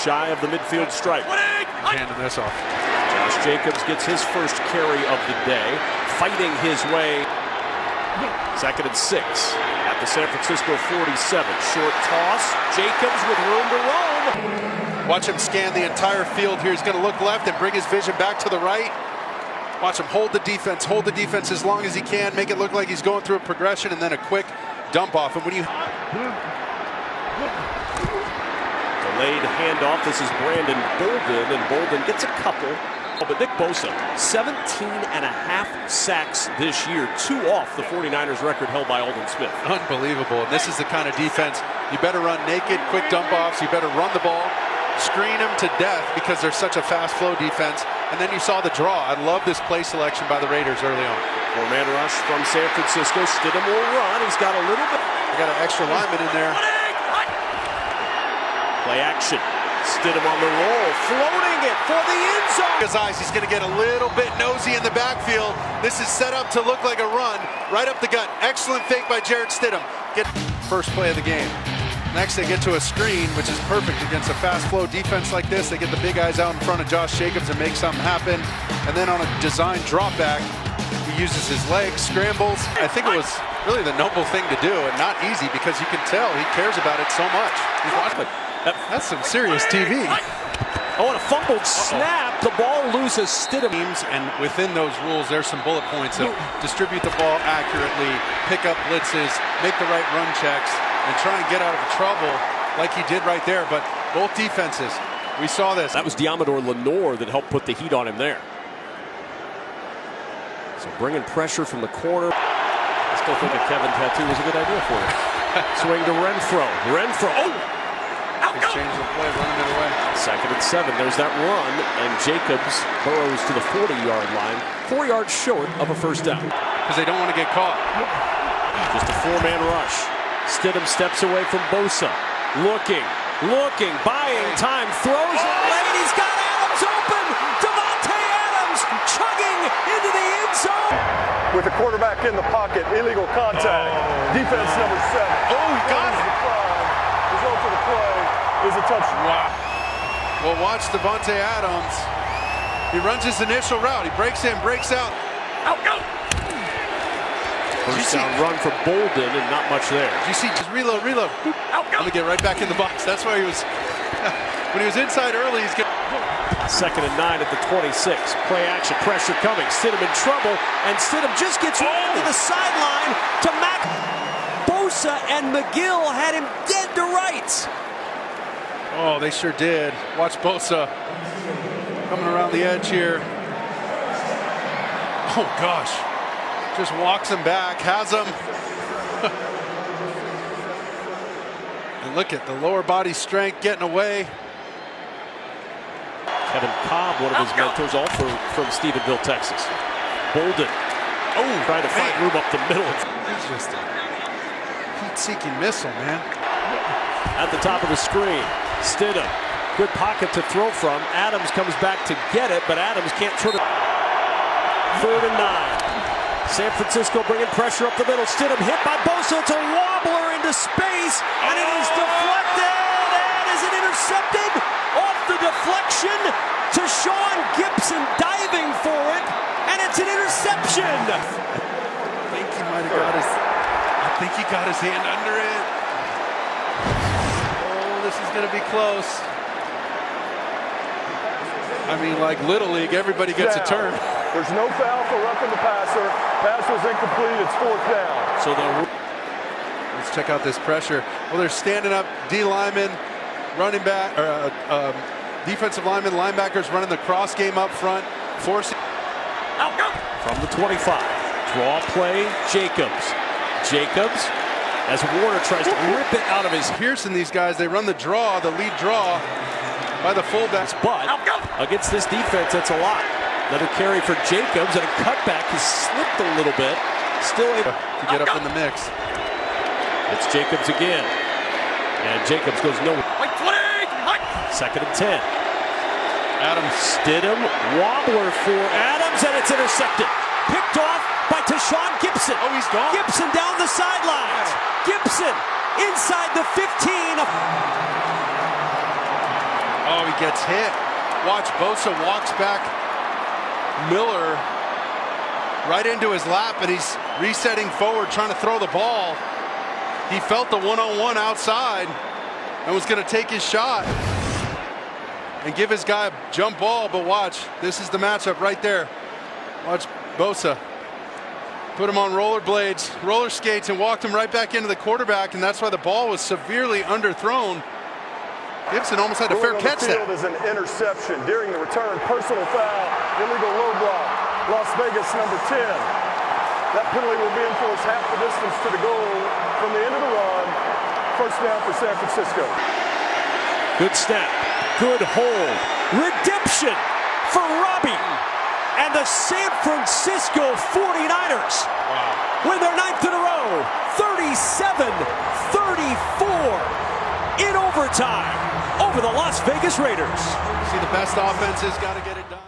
shy of the midfield stripe. Handing this off. Josh Jacobs gets his first carry of the day, fighting his way. Second and six at the San Francisco 47. Short toss. Jacobs with room to roam. Watch him scan the entire field here. He's going to look left and bring his vision back to the right. Watch him hold the defense, hold the defense as long as he can, make it look like he's going through a progression, and then a quick dump off. And when you Delayed handoff. This is Brandon Bolden, and Bolden gets a couple. But Nick Bosa, 17 and a half sacks this year, two off the 49ers record held by Aldon Smith. unbelievable. And this is the kind of defense you better run naked, quick dump offs. You better run the ball, screen them to death because they're such a fast flow defense. And then you saw the draw. I love this play selection by the Raiders early on. Four-man rush from San Francisco. Stidham will run. He's got a little bit. They got an extra lineman in there. Play action. Stidham on the roll, floating it for the end zone. His eyes, he's going to get a little bit nosy in the backfield. This is set up to look like a run right up the gut. Excellent fake by Jarrett Stidham. Get first play of the game. Next, they get to a screen, which is perfect against a fast flow defense like this. They get the big guys out in front of Josh Jacobs and make something happen. And then on a design drop back, he uses his legs, scrambles. I think it was really the noble thing to do and not easy because you can tell he cares about it so much. He's watching. That's some serious TV. Oh, and a fumbled snap. The ball loses Stidham. Teams, and within those rules, there's some bullet points of distribute the ball accurately, pick up blitzes, make the right run checks, and try and get out of trouble like he did right there. But both defenses, we saw this. That was Deommodore Lenoir that helped put the heat on him there. So bringing pressure from the corner. I still think a Kevin tattoo was a good idea for you. Swing to Renfrow. Renfrow. Oh! He's changed the play, running it away. Second and seven. There's that run, and Jacobs burrows to the 40-yard line, four yards short of a first down. Because they don't want to get caught. Just a four-man rush. Stidham steps away from Bosa. Looking, looking, buying time, throws it late. He's got Adams open. Davante Adams chugging into the end zone. with the quarterback in the pocket. Illegal contact. Oh. Defense number seven. Oh, he got it. the flag. Result of the play is a touchdown. Well, watch Davante Adams. He runs his initial route. He breaks in, breaks out. First down run for Bolden, and not much there. You see, just reload, reload. I'm gonna get right back in the box. That's why he was. when he was inside early, he's getting. Second and nine at the 26. Play action, pressure coming. Stidham in trouble, and Stidham just gets right to the sideline to Mac. Bosa and McGill had him dead to rights. Oh, they sure did. Watch Bosa coming around the edge here. Oh gosh, just walks him back, has him. and look at the lower body strength getting away. Kevin Cobb, one of his mentors, also from Stephenville, Texas. Bolden. Oh, trying to find room up the middle. He's just a heat-seeking missile, man. At the top of the screen, Stidham. Good pocket to throw from. Adams comes back to get it, but Adams can't turn it. Third and nine. San Francisco bringing pressure up the middle. Stidham hit by Bosa. It's a wobbler into space, and it is deflected. And is it intercepted? Off the deflection to Sean Gipson diving for it, and it's an interception. I think he might have got his. I think he got his hand under it. This is going to be close. I mean, like Little League, everybody gets a turn. There's no foul for roughing the passer. Pass was incomplete. It's fourth down. So the Let's check out this pressure. Well, they're standing up. D lineman, running back, or uh, um, defensive lineman, linebackers running the cross game up front, forcing. from the 25. Draw play, Jacobs. Jacobs, as Warner tries to rip it out of his Pearson, these guys, they run the draw, the lead draw by the fullbacks. butt. Against this defense, that's a lot. Another carry for Jacobs, and a cutback has slipped a little bit. Still able to get up in the mix. It's Jacobs again. And Jacobs goes no. Second and 10. Adams Stidham, wobbler for Adams, and it's intercepted. Off by Tashaun Gipson. Oh, he's gone. Gipson down the sidelines. Gipson inside the 15. Oh, he gets hit. Watch Bosa walks back Miller right into his lap, and he's resetting forward, trying to throw the ball. He felt the one-on-one outside and was going to take his shot and give his guy a jump ball. But watch, this is the matchup right there. Watch Bosa put him on rollerblades, roller skates, and walked him right back into the quarterback, and that's why the ball was severely underthrown. Gipson almost had a fair catch Field there. is an interception during the return. Personal foul, illegal low block. Las Vegas number 10. That penalty will be enforced half the distance to the goal from the end of the run. First down for San Francisco. Good snap. Good hold. Redemption for Robbie. And the San Francisco 49ers wow. win their ninth in a row. 37 34 in overtime over the Las Vegas Raiders. See, the best offenses got to get it done.